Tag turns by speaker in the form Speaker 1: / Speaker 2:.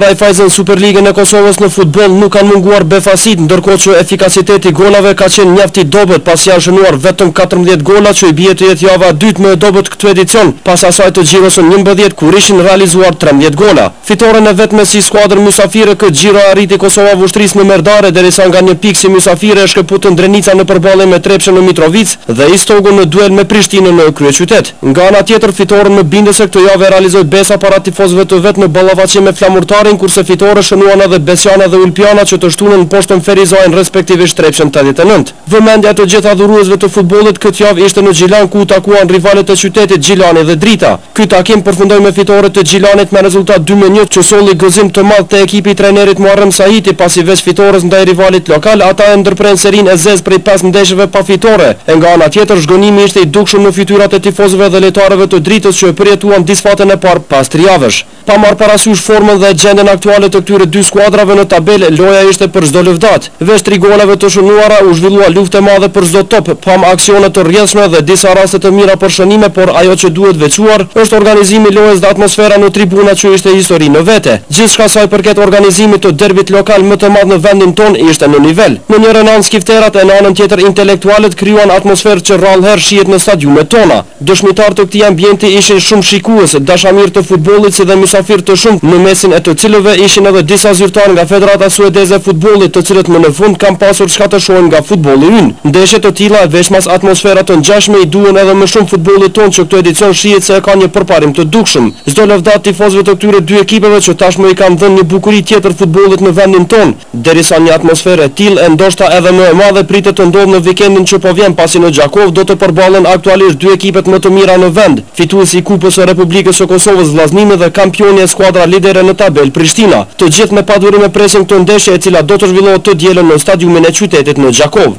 Speaker 1: Raiffeisen Superligën e Kosovës në futboll nuk kanë munguar befasitë, ndërkohë që efikasiteti i golave ka qenë mjaft i dobët, pasi janë shënuar vetëm katërmbëdhjetë gola që i bie të jetë java e dytë më e dobët këtë edicion, pas asaj të xhiros së njëmbëdhjetë kur ishin realizuar trembëdhjetë gola. Fitoren e vetme si skuadër mysafire këtë xhiro e arriti Kosova e Vushtrrisë në Merdare, derisa nga një pikë si mysafire e shkëputën Drenica në përballje me Trepçën në Mitrovicë dhe Istogu në duel me Prishtinën në kryeqytet. Nga ana tjetër, fitoren më bindëse këtë javë e realizoi Besa para tifozëve të vetë në ballafaqim me Flamurtarin, kurse fitore shënuan edhe Besiana dhe Ulpiana që të shtunën mposhtën Ferizajn respektivisht Trepçën tetëdhjetë e nëntë. Vëmendja e të gjithë adhuruesve të futbollit këtë javë ishte në Gjilan ku u takuan rivalët e qytetit, Gjilani dhe Drita. Ky takim përfundoi me fitore të Gjilanit me rezultat dy me një, që solli gëzim të madh te ekipi i trajnerit Muharrem Sahiti, pasi veç fitores ndaj rivalit lokal, ata e ndërprenë serinë e zezë prej pesë ndeshjeve pa fitore, e nga ana tjetër, zhgënjimi ishte i dukshëm në fytyrat e tifozëve dhe lojtarëve të Dritës që e përjetuan disfatën e parë pas tri javësh. Pa marrë parasysh formën dhe gjendjen aktuale të këtyre dy skuadrave në tabelë, loja ishte për çdo lëvdatë. Veç tri golave të shënuara, u zhvillua luftë e madhe për çdo top, pamë aksione të rrjedhshme dhe disa raste të mira për shënime, por ajo që duhet veçuar, është organizimi i lojës dhe atmosfera në tribuna që ishte histori në vete. Gjithçka sa i përket organizimit të derbit lokal më të madh në vendin tonë ishte në nivel. Në njërën anë skifterat e në anën tjetër intelektualët krijuan atmosferë që rrallëherë shihet në stadiumet tona. Dëshmitarë të këtij ambienti ishin shumë shikues, dashamirë të futbollit si dhe mysafirë të shumtë, në mesin e të cilëve ishin edhe disa zyrtarë nga Federata Suedeze e Futbollit, të cilët më në fund kanë pasur çka të shohin nga futbolli ynë. Ndeshje të tilla e veçmas atmosfera të ngjashme i duhen edhe më shumë futbollit tonë që këtë edicion shihet se e ka një përparim të dukshëm. Çdo lëvdatë tifozëve të këtyre dy ekipeve që tashmë i kanë dhënë një bukuri tjetër futbollit në vendin tonë, derisa një atmosferë e tillë e ndoshta edhe më e madhe pritet të ndodhë në vikendin që po vjen pasi në Gjakovë do të përballen aktualisht dy ekipet më të mira në vend, fituesi i Kupës së Republikës së Kosovës Vllaznimi dhe kampioni e skuadra lidere në tabelë Prishtina. Të gjithë me padurim e presin këtë ndeshje e cila do të zhvillohet të dielën në stadiumin e qytetit në Gjakovë.